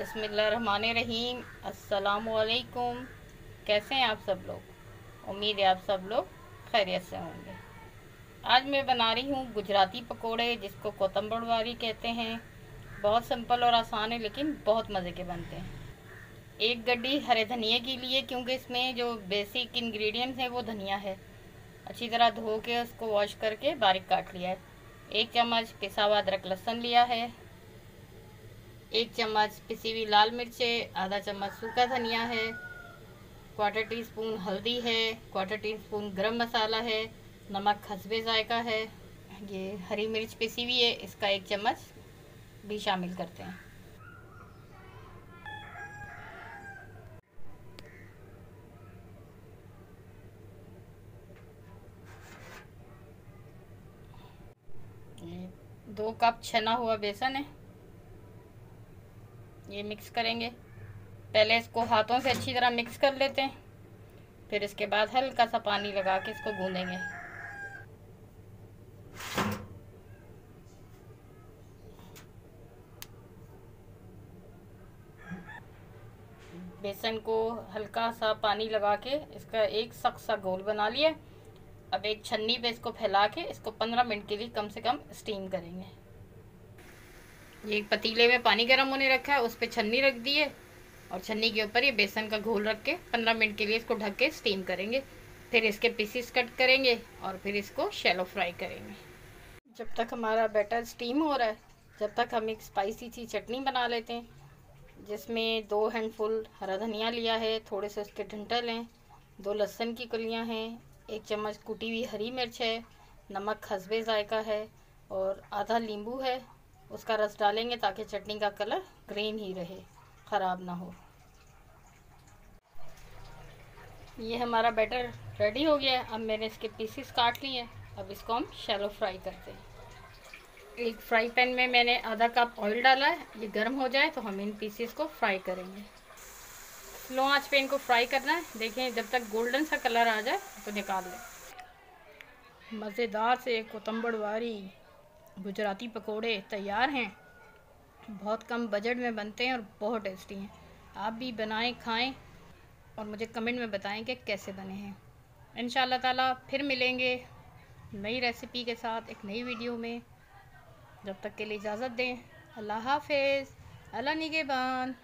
रहीम अस्सलामुअलैकुम। कैसे हैं आप सब लोग? उम्मीद है आप सब लोग खैरियत से होंगे। आज मैं बना रही हूँ गुजराती पकोड़े, जिसको कोतम्बड़वारी कहते हैं। बहुत सिंपल और आसान है, लेकिन बहुत मज़े के बनते हैं। एक गड्डी हरे धनिया के लिए, क्योंकि इसमें जो बेसिक इंग्रेडिएंट्स हैं, वो धनिया है। अच्छी तरह धो के उसको वॉश करके बारीक काट लिया है। एक चम्मच पिसा हुआ अदरक लहसुन लिया है। एक चम्मच पिसी हुई लाल मिर्च है आधा चम्मच सूखा धनिया है क्वार्टर टी स्पून हल्दी है क्वार्टर टी स्पून गर्म मसाला है, नमक खसबे जायका है, ये हरी मिर्च पिसी हुई है, इसका एक चम्मच भी शामिल करते हैं। दो कप छना हुआ बेसन है। ये मिक्स करेंगे। पहले इसको हाथों से अच्छी तरह मिक्स कर लेते हैं। फिर इसके बाद हल्का सा पानी लगा के इसको गूंदेंगे। बेसन को हल्का सा पानी लगा के इसका एक सख्त सा गोल बना लिया। अब एक छन्नी पे इसको फैला के इसको 15 मिनट के लिए कम से कम स्टीम करेंगे। ये एक पतीले में पानी गर्म होने रखा है, उस पर छन्नी रख दी है। और छन्नी के ऊपर ये बेसन का घोल रख के पंद्रह मिनट के लिए इसको ढक के स्टीम करेंगे। फिर इसके पीसीस कट करेंगे और फिर इसको शैलो फ्राई करेंगे। जब तक हमारा बैटर स्टीम हो रहा है, जब तक हम एक स्पाइसी सी चटनी बना लेते हैं, जिसमें दो हैंडफुल हरा धनिया लिया है, थोड़े से उसके डंटल हैं, दो लहसुन की कलियाँ हैं, एक चम्मच कुटी हुई हरी मिर्च है, नमक हसबे जायका है, और आधा नींबू है उसका रस डालेंगे ताकि चटनी का कलर ग्रीन ही रहे, ख़राब ना हो। ये हमारा बैटर रेडी हो गया अब मैंने इसके पीसेस काट लिए हैं। अब इसको हम शैलो फ्राई करते हैं। एक फ्राई पैन में मैंने आधा कप ऑयल डाला है। ये गर्म हो जाए तो हम इन पीसेस को फ्राई करेंगे। स्लो आँच पे इनको फ्राई करना है। देखें, जब तक गोल्डन सा कलर आ जाए तो निकाल लें। मज़ेदार से कोतम्बड़ वारी। गुजराती पकोड़े तैयार हैं। बहुत कम बजट में बनते हैं और बहुत टेस्टी हैं। आप भी बनाएँ, खाएँ और मुझे कमेंट में बताएँ कि कैसे बने हैं। इन ताला फिर मिलेंगे नई रेसिपी के साथ एक नई वीडियो में। जब तक के लिए इजाज़त दें। अल्लाह हाफिज़। अल्लाह निगेबान।